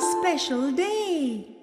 special day.